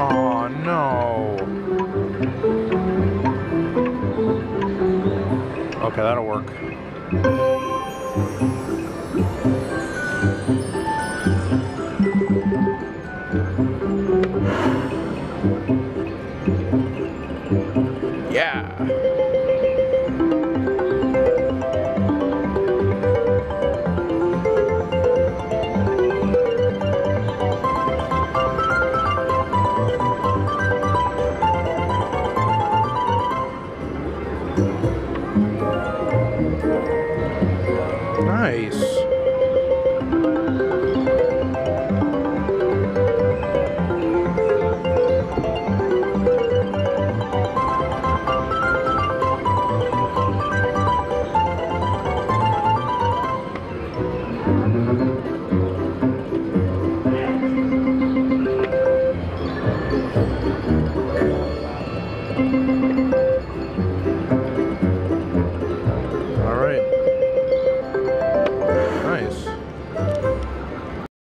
Oh no. Okay, that'll work. Yeah. é isso. Música